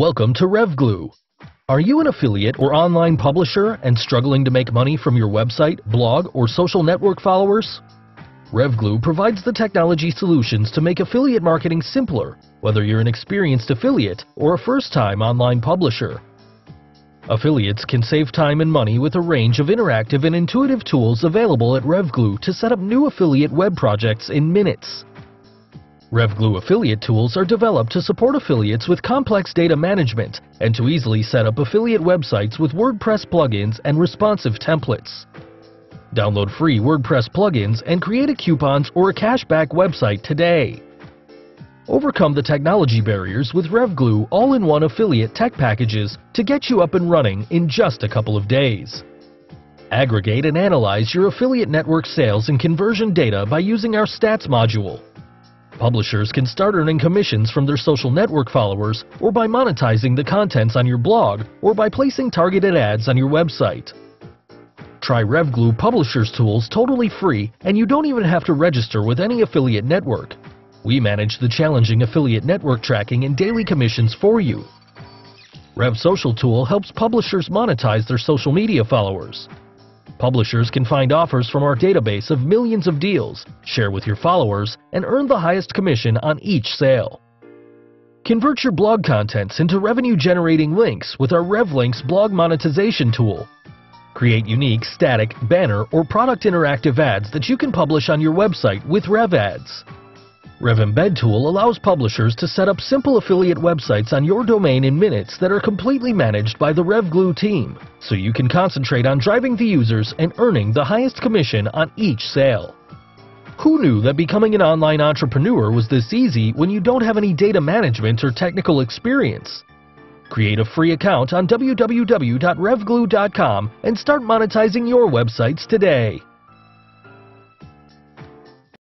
Welcome to RevGlue. Are you an affiliate or online publisher and struggling to make money from your website, blog, or social network followers? RevGlue provides the technology solutions to make affiliate marketing simpler, whether you're an experienced affiliate or a first-time online publisher. Affiliates can save time and money with a range of interactive and intuitive tools available at RevGlue to set up new affiliate web projects in minutes. RevGlue affiliate tools are developed to support affiliates with complex data management and to easily set up affiliate websites with WordPress plugins and responsive templates. Download free WordPress plugins and create a coupons or a cashback website today. Overcome the technology barriers with RevGlue all-in-one affiliate tech packages to get you up and running in just a couple of days. Aggregate and analyze your affiliate network sales and conversion data by using our stats module. Publishers can start earning commissions from their social network followers or by monetizing the contents on your blog or by placing targeted ads on your website. Try RevGlue Publishers Tools totally free and you don't even have to register with any affiliate network. We manage the challenging affiliate network tracking and daily commissions for you. RevSocial Tool helps publishers monetize their social media followers. Publishers can find offers from our database of millions of deals, share with your followers, and earn the highest commission on each sale. Convert your blog contents into revenue-generating links with our RevLinks blog monetization tool. Create unique, static, banner, or product interactive ads that you can publish on your website with RevAds. RevEmbed tool allows publishers to set up simple affiliate websites on your domain in minutes that are completely managed by the RevGlue team, so you can concentrate on driving the users and earning the highest commission on each sale. Who knew that becoming an online entrepreneur was this easy when you don't have any data management or technical experience? Create a free account on www.revglue.com and start monetizing your websites today.